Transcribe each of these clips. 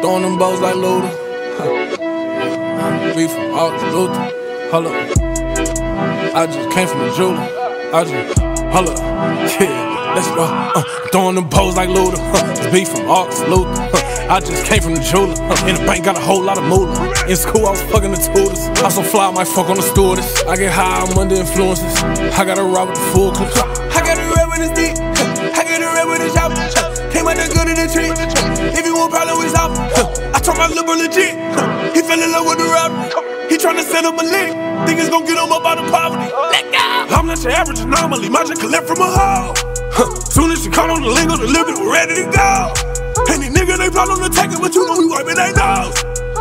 Throwing them balls like Luda. Beef from Aux Luther. Hold up. I just came from the jeweler. I just, hold up. Yeah, let's go. Uh, throwing them balls like Luda. Huh. Beef from Aux Luther. Huh. I just came from the jeweler. Uh, in the bank, got a whole lot of moolah. In school, I was fucking the tutors. I so fly, I might fuck on the stewardess. I get high, I'm under influences. I gotta ride with the full clips. My liberal legit. He fell in love with the rap. He tryna set up a lick. Think it's gon' get him up out of poverty. Let go. I'm not your average anomaly. My just collect from a hoe. Soon as she caught on the lingo, the living was ready to go. Any nigga they plot on the taking, but you know we wiping their nose.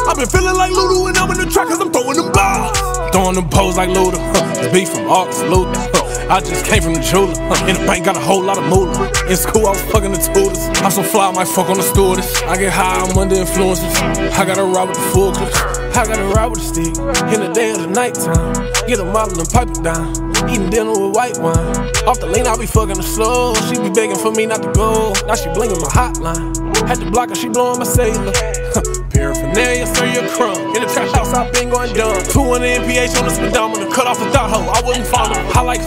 I've been feeling like Luda and I'm in the track, cause I'm throwing them balls. Throwing them poles like Luda. Huh. Beef from Aux Luther. Huh. I just came from the jeweler. In the bank, got a whole lot of moolah. In school, I was fucking the tutors. I'm so fly, I might fuck on the stewardess. I get high, I'm under influences. I gotta ride with the full clips. I gotta ride with the stick. In the day or the nighttime. Get a model and pipe it down. Eating dinner with white wine. Off the lean, I be fucking her slow. She be begging for me not to go. Now she blinging my hotline. Had to block her, she blowing my cellular. Paraphernalia, serve your crumb. In the trap house, I been going dumb. 200 MPH on the speedometer, cut off a thought hole. I wouldn't follow. I like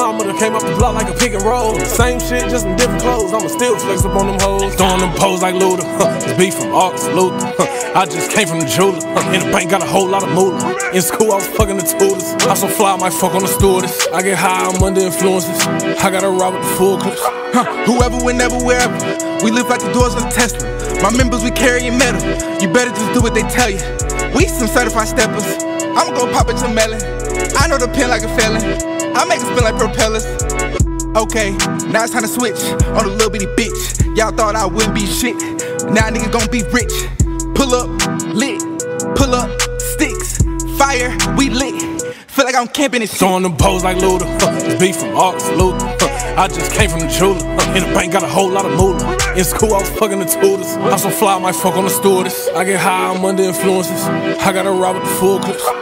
a fever, I need a thermometer. Came up the block like a pick and roll. Same shit, just in different clothes. I'ma still flex up on them hoes. Throwing them poles like Luda. Huh. Beef from Aux Luther. Huh. I just came from the jeweler. Huh. In the bank, got a whole lot of moolah. In school, I was fucking the tutors. I so fly, I might fuck on the stewardess. I get high, I'm under influences. I gotta ride with the full clips. Huh, whoever, whenever, wherever. We live like the doors of Tesla. My members, we carrying metal. You better just do what they tell you. We some certified steppers. I'ma go pop at your melon. I know the pen like a felon. I make it spin like propellers. Okay, now it's time to switch on a little bitty bitch. Y'all thought I wouldn't be shit. Now nigga gon' be rich. Pull up, lit. Pull up, sticks. Fire, we lit. Feel like I'm camping and shit. Throwing them poles like Luda. It's beef from Aux Luther. Huh. I just came from the jeweler. Huh. In the bank, got a whole lot of moolah. In school, I was fucking the tutors. I'm so fly, I might fuck on the stewardess. I get high, I'm under influences. I gotta ride with the full clips.